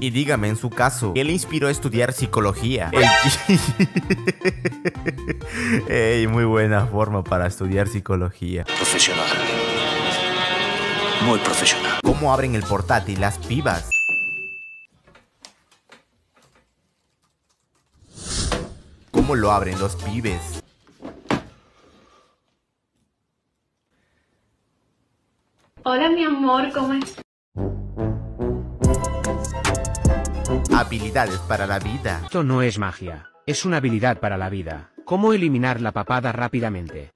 Y dígame en su caso, ¿qué le inspiró a estudiar psicología? Ey, muy buena forma para estudiar psicología. Profesional. Muy profesional. ¿Cómo abren el portátil las pibas? ¿Cómo lo abren los pibes? Hola mi amor, ¿cómo estás? Habilidades para la vida. Esto no es magia, es una habilidad para la vida. ¿Cómo eliminar la papada rápidamente?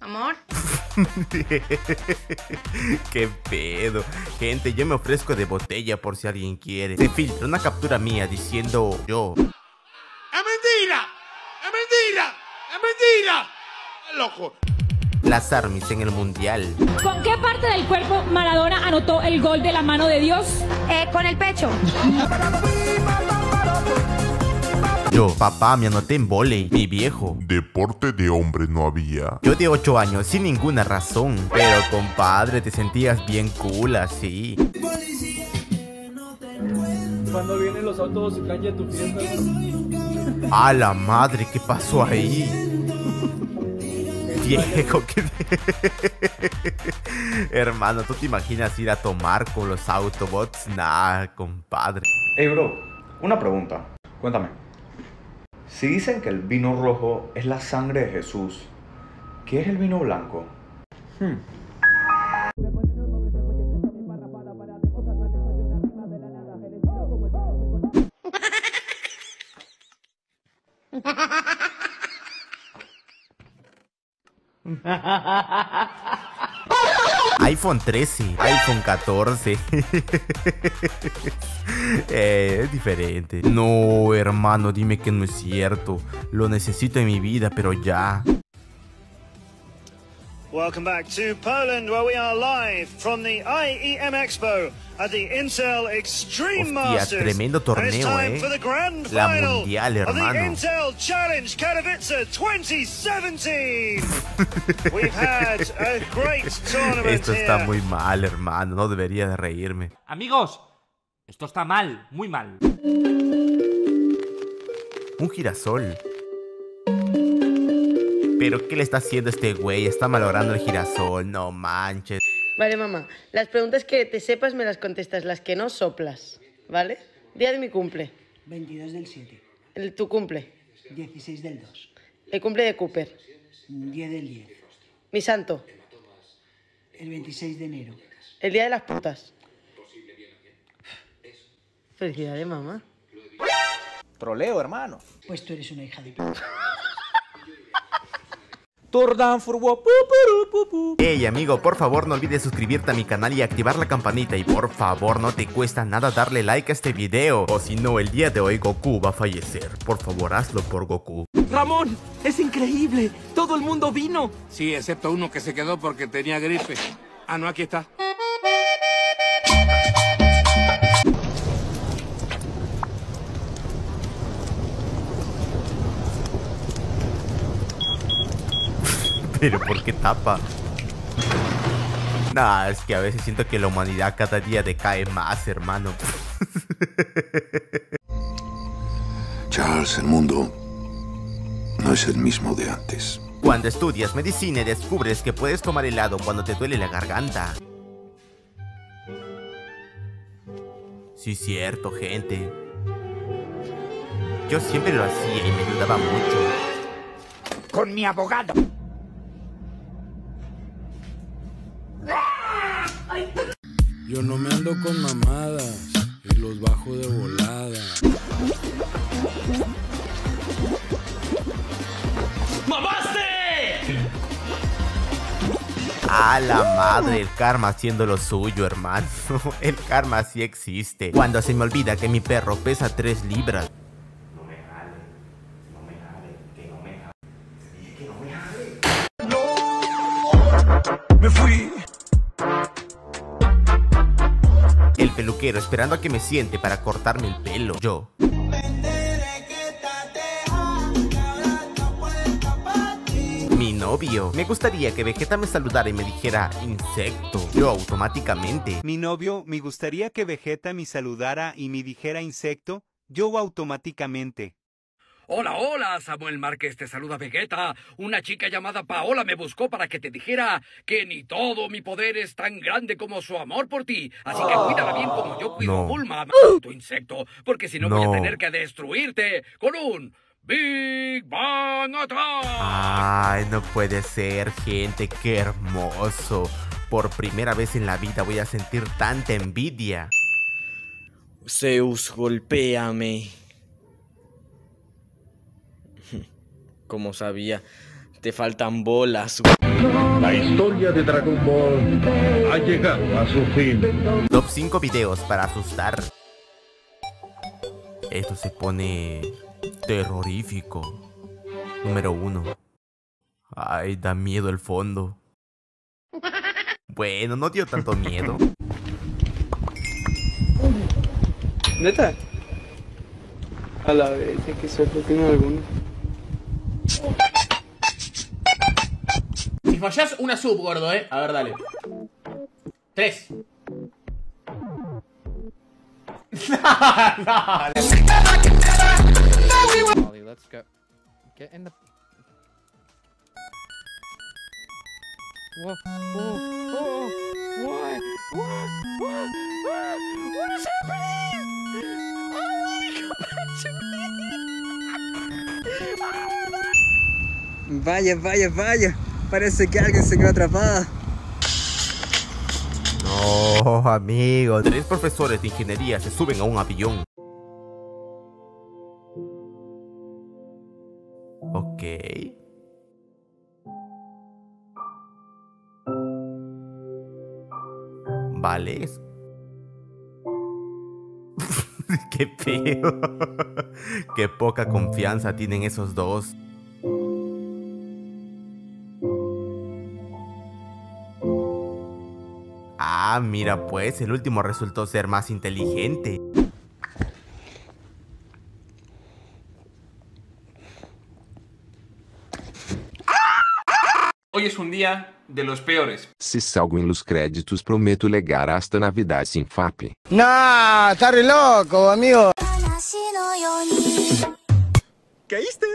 Amor, Qué pedo. Gente, yo me ofrezco de botella por si alguien quiere. Se filtra una captura mía diciendo yo. ¡Es mentira! ¡Es mentira! ¡Es mentira! ¡Loco! Las armies en el mundial. ¿Con qué parte del cuerpo Maradona anotó el gol de la mano de Dios? Eh, con el pecho. Yo, papá, me anoté en volei, mi viejo. Deporte de hombre no había. Yo de 8 años, sin ninguna razón. Pero compadre, te sentías bien cool así. Cuando vienen los autos y calle tu fiesta. A la madre, ¿qué pasó ahí? Viejo, ¿qué? Hermano, ¿tú te imaginas ir a tomar con los Autobots? Nah, compadre. Hey bro, una pregunta. Cuéntame. Si dicen que el vino rojo es la sangre de Jesús, ¿qué es el vino blanco? Hmm. iPhone 13, iPhone 14. Eh, es diferente. No, hermano, dime que no es cierto. Lo necesito en mi vida, pero ya. Welcome back to Poland, where we are live from the IEM Expo at the Intel Extreme Hostia, Masters. tremendo torneo, time eh. for the grand La final mundial, of the hermano. Intel Challenge Katowice 2017. We've had a great tournament Esto está here. muy mal, hermano. No debería de reírme. Amigos, esto está mal, muy mal. Un girasol. ¿Pero qué le está haciendo este güey? Está malogrando el girasol. No manches. Vale, mamá. Las preguntas que te sepas me las contestas, las que no soplas, ¿vale? Día de mi cumple. 22 del 7, El, tu cumple. 16 del 2, El cumple de Cooper. 10 del 10, Mi santo. el 26 de enero. El día de las putas. Felicidades, mamá. Troleo, hermano. Pues tú eres una hija de puta. Tordan furbo. Hey amigo, por favor no olvides suscribirte a mi canal y activar la campanita y por favor no te cuesta nada darle like a este video o si no el día de hoy Goku va a fallecer. Por favor hazlo por Goku. Ramón, es increíble. Todo el mundo vino. Sí, excepto uno que se quedó porque tenía gripe. Ah, no, aquí está. Pero ¿por qué tapa? Nah, es que a veces siento que la humanidad cada día decae más, hermano. Charles, el mundo no es el mismo de antes. Cuando estudias medicina y descubres que puedes tomar helado cuando te duele la garganta. Sí, cierto, gente. Yo siempre lo hacía y me ayudaba mucho. Con mi abogado. Ando con mamadas y los bajo de volada. A la madre, el karma haciendo lo suyo, hermano. El karma sí existe. Cuando se me olvida que mi perro pesa 3 libras. Me fui. El peluquero esperando a que me siente para cortarme el pelo. Yo. Mi novio. Me gustaría que Vegeta me saludara y me dijera insecto. Yo automáticamente. Mi novio, me gustaría que Vegeta me saludara y me dijera insecto, yo automáticamente. Hola, hola, Samuel Márquez te saluda Vegeta. Una chica llamada Paola me buscó para que te dijera que ni todo mi poder es tan grande como su amor por ti. Así que cuídala bien como yo cuido a No. Bulma, tu insecto, porque si no, voy a tener que destruirte con un Big Bang Attack. Ay, no puede ser, gente. Qué hermoso. Por primera vez en la vida voy a sentir tanta envidia. Zeus, golpéame. Como sabía, te faltan bolas. La historia de Dragon Ball ha llegado a su fin. Top 5 videos para asustar. Esto se pone terrorífico. Número 1. Ay, da miedo el fondo. Bueno, no dio tanto miedo. ¿Neta? A la vez, que suerte tiene alguno. Si fallás, una sub, gordo, eh. A ver, dale. Tres. Molly, let's go. Get in the. Whoa, whoa, whoa, what? What? What? What? What is happening? Vaya, vaya, vaya. Parece que alguien se quedó atrapado. No, amigo. Tres profesores de ingeniería se suben a un avión. Ok. Vale. Qué feo. Qué poca confianza tienen esos dos. Ah, mira pues, el último resultó ser más inteligente. Hoy es un día de los peores. Se salgo em los créditos, prometo legar hasta Navidad sem FAP. Nah, está re loco, amigo. ¿Caíste?